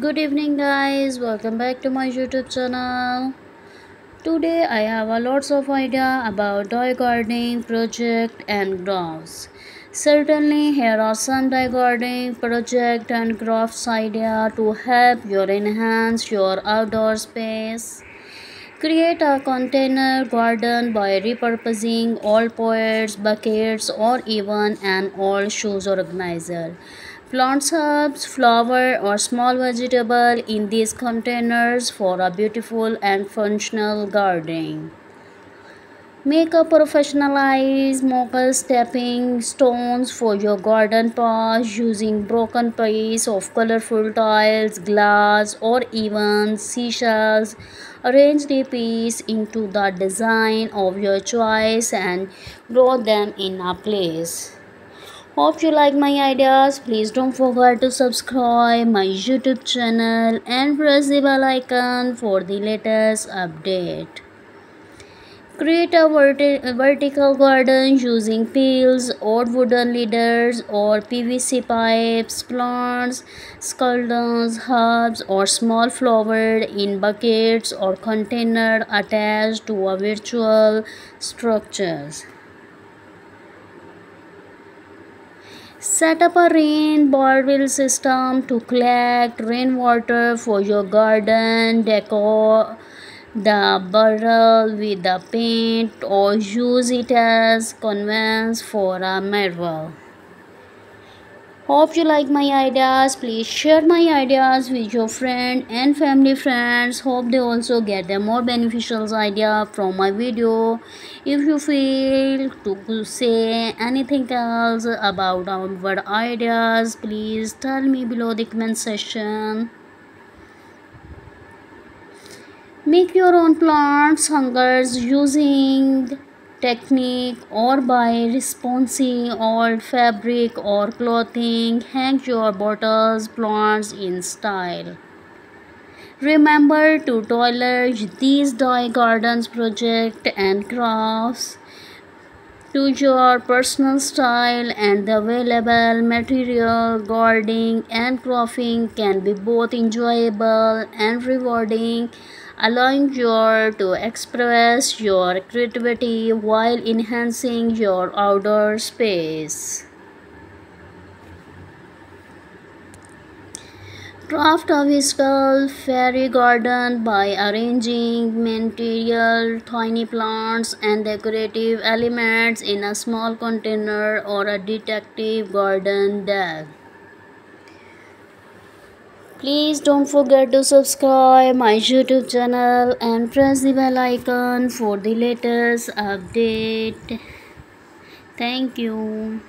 good evening guys. Welcome back to my youtube channel. Today i have a lots of idea about toy gardening project and crafts. Certainly here are some toy gardening project and crafts idea to help you enhance your outdoor space. Create a container garden by repurposing old pots, buckets or even an old shoes organizer. Plant herbs, flower or small vegetable in these containers for a beautiful and functional gardening. Make a professionalized mocha stepping stones for your garden path using broken piece of colorful tiles, glass or even seashells. Arrange the piece into the design of your choice and grow them in a place. Hope you like my ideas. Please don't forget to subscribe my YouTube channel and press the bell icon for the latest update. Create a verti vertical garden using peels or wooden leaders or PVC pipes, plants, scallions, herbs or small flower in buckets or container attached to a virtual structures. Set up a rain barrel system to collect rainwater for your garden. Decor the barrel with the paint or use it as canvas for a mural. Hope you like my ideas. Please share my ideas with your friend and family friends. Hope they also get the more beneficial idea from my video. If you feel to say anything else about our ideas, please tell me below the comment section. Make your own plants hangers using technique or by responsing old fabric or clothing hang your bottles plants in style. Remember to tailor these toy gardens project and crafts to your personal style and the available material gardening and crafting can be both enjoyable and rewarding allowing you to express your creativity while enhancing your outdoor space. Craft a whimsical fairy garden by arranging material, tiny plants and decorative elements in a small container or a decorative garden deck. Please don't forget to subscribe my YouTube channel and press the bell icon for the latest update. Thank you.